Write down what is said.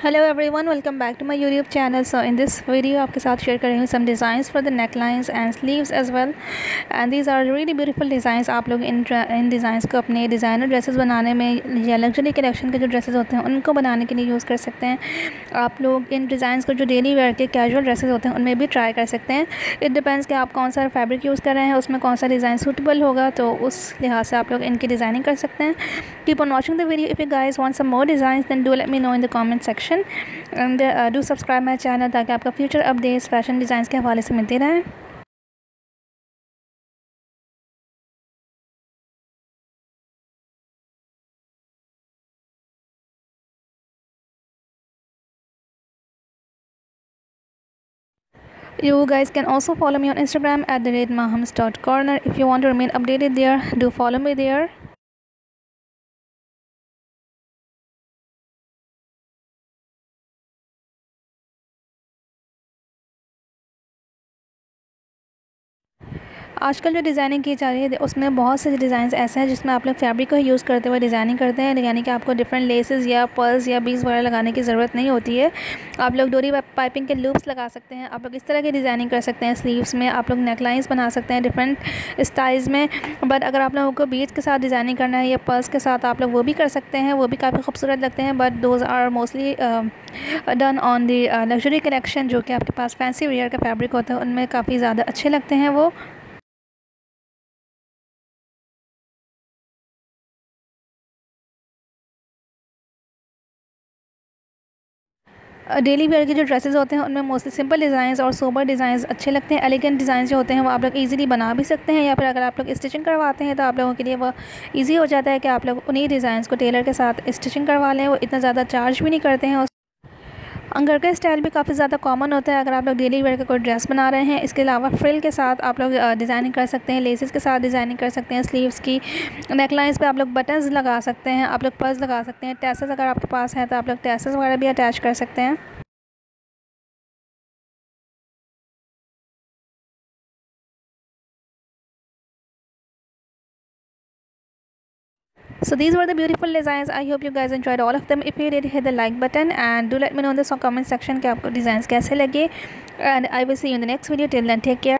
Hello everyone welcome back to my YouTube channel so in this video आपके साथ share कर रही हूँ some designs for the neck lines and sleeves as well and these are really beautiful designs आप लोग इन इन designs को अपने designer dresses बनाने में या लग्जरी कलेक्शन के जो ड्रेसेस होते हैं, उनको बनाने के लिए यूज़ कर सकते हैं। आप लोग इन डिज़ाइंस को जो डेली वेयर के कैजुअल ड्रेसेस होते हैं, उनमें भी ट्राई कर सकते हैं। इट डिपेंड्स कि आप कौन सा फैब्रिक यूज़ कर रहे हैं, उसमें कौन सा डिज़ाइन सूटेबल होगा तो उस लिहाज से आप लोग इनकी डिज़ाइनिंग कर सकते हैं। Keep on watching the video if you guys want some more design then do let me know in the comment section and do subscribe my channel ताकि आपका फ्यूचर अपडेट्स फ़ैशन डिज़ाइन के हवाले से मिलते रहें You guys can also follow me on Instagram at the rate mahams.corner. If you want to remain updated there, do follow me there. आजकल जो designing की जा रही है, उसमें बहुत से डिज़ाइन ऐसे हैं जिसमें आप लोग फैब्रिक को यूज़ करते हुए डिज़ाइनिंग करते हैं, यानी कि आपको डिफरेंट लेसेस या पर्ल्स या बीज वगैरह लगाने की ज़रूरत नहीं होती है। आप लोग डोरी पाइपिंग के लूप्स लगा सकते हैं, आप लोग इस तरह की डिज़ाइनिंग कर सकते हैं स्लीव्स में आप लोग नेकलाइंस बना सकते हैं डिफरेंट स्टाइल्स में बट अगर आप लोगों को बीज के साथ डिज़ाइनिंग करना है या पर्ल्स के साथ आप लोग वो भी कर सकते हैं, वो भी काफ़ी खूबसूरत लगते हैं but those are mostly done on the luxury collection जो कि आपके पास फैंसी वेयर का फैब्रिक होता है, उनमें काफ़ी ज़्यादा अच्छे लगते हैं वो। डेली वेयर के जो ड्रेसेस होते हैं, उनमें मोस्टली सिंपल डिज़ाइन और सोबर डिज़ाइन अच्छे लगते हैं एलिगेंट डिज़ाइन जो होते हैं, वो आप लोग इजीली बना भी सकते हैं या फिर अगर आप लोग स्टिचिंग करवाते हैं तो आप लोगों के लिए वो ईजी हो जाता है कि आप लोग उन्हीं डिज़ाइन को टेलर के साथ स्टिचिंग करवा लें, वो इतना ज़्यादा चार्ज भी नहीं करते हैं अंगर का स्टाइल भी काफ़ी ज़्यादा कॉमन होता है। अगर आप लोग डेली वेयर का कोई ड्रेस बना रहे हैं, इसके अलावा फ्रिल के साथ आप लोग डिज़ाइनिंग कर सकते हैं लेसेस के साथ डिज़ाइनिंग कर सकते हैं स्लीव्स की नेकलाइंस पे आप लोग बटन्स लगा सकते हैं, आप लोग पर्स लगा सकते हैं टैसेस अगर आपके पास हैं तो आप लोग टैसेस वगैरह भी अटैच कर सकते हैं। so these were the beautiful designs. I hope you guys enjoyed all of them. If you did hit the like button and do let me know in the comment section ki aapko designs kaise lage. And i will see you in the next video. Till then take care.